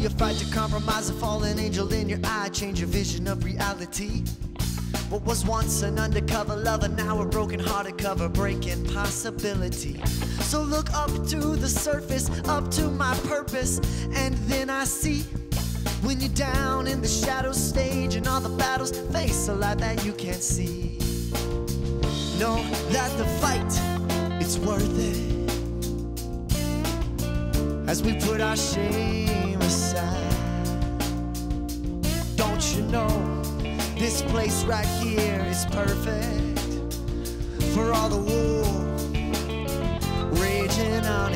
You fight to compromise a fallen angel in your eye, change your vision of reality. What was once an undercover lover, now a broken hearted cover, breaking possibility. So look up to the surface, up to my purpose, and then I see when you're down in the shadow stage and all the battles face a light that you can't see. Know that the fight, it's worth it as we put our shame aside. Don't you know this place right here is perfect for all the war raging on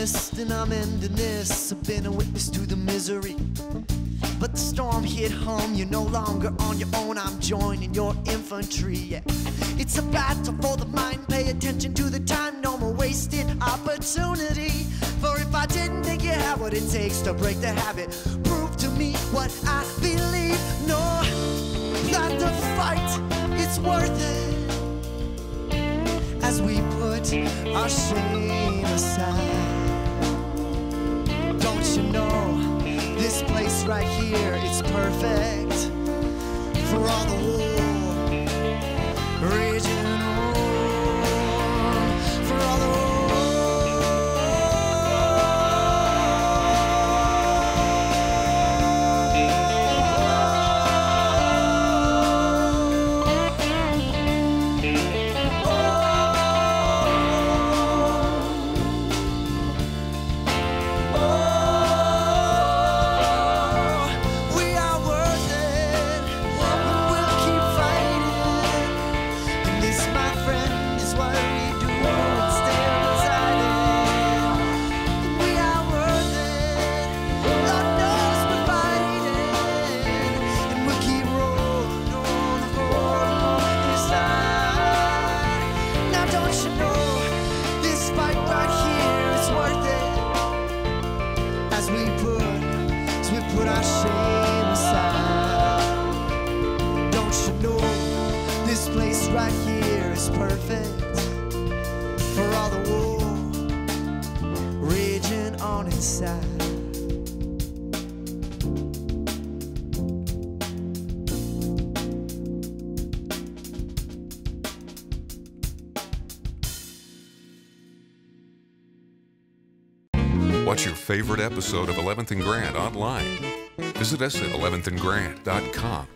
catalyst, and I'm ending this. I've been a witness to the misery. But the storm hit home, you're no longer on your own. I'm joining your infantry. Yeah. It's a battle for the mind. Pay attention to the time, no more wasted opportunity. For if I didn't think you had what it takes to break the habit, prove to me what I believe. No, that the fight, it's worth it as we put our shame aside. Perfect for all the war raging on inside. What's your favorite episode of 11th and Grant online? Visit us at 11thandgrant.com